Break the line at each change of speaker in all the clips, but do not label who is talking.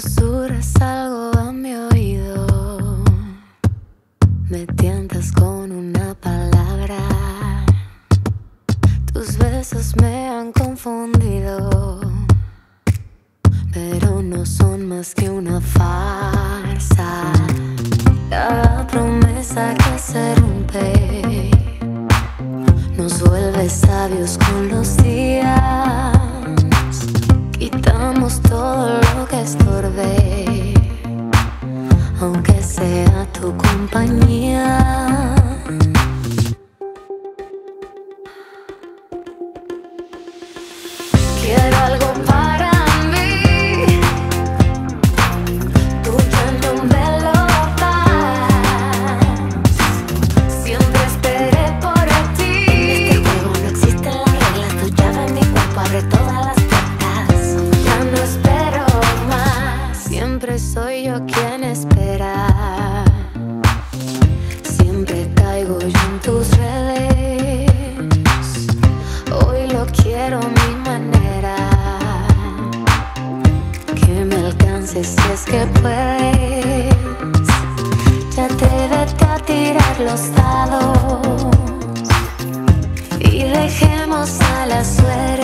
susurras algo a mi oído, me tientas con una palabra, tus besos me han confundido, pero no son más que una farsa. aunque sea tu compañía. encuentro quien espera. Siempre caigo yo en tus redes. Hoy lo quiero a mi manera. Que me alcances si es que puedes. Ya te atrévete a tirar los dados y dejemos a la suerte.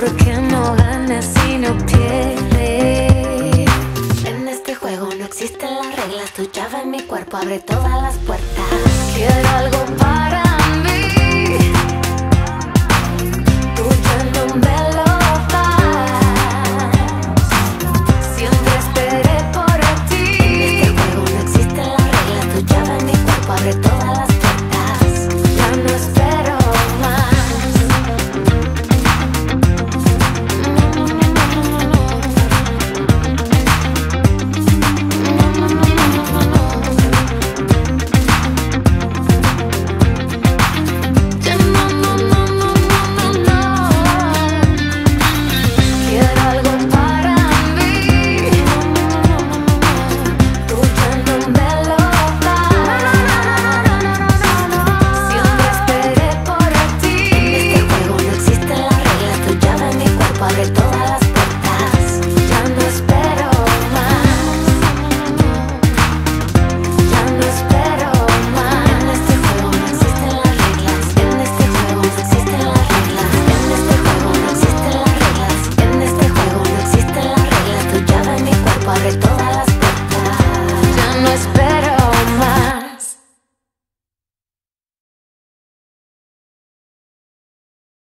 Porque no ganas si no pierdes. En este juego no existen las reglas. Tu llave en mi cuerpo abre todas las puertas. Quiero algo para